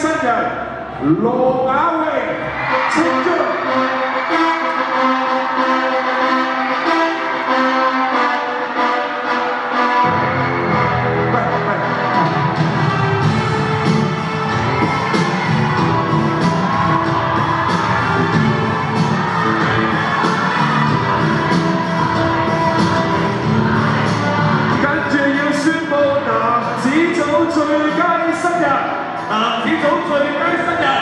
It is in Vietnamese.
新人罗雅颖请进。喂喂跟住 ตามที่สมควรในไร้สัญญา